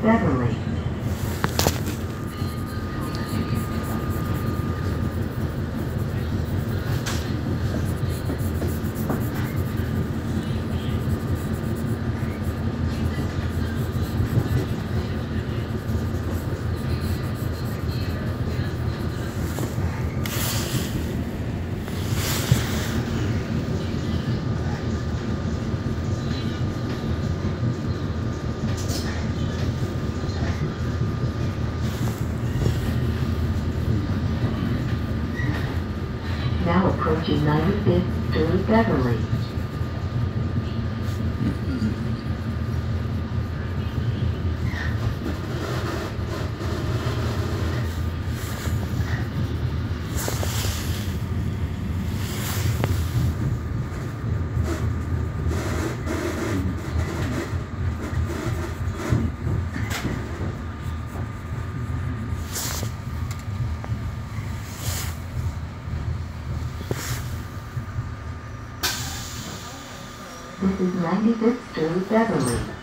Beverly. Now approaching 95th Street, Beverly. This is 95th Street, Beverly.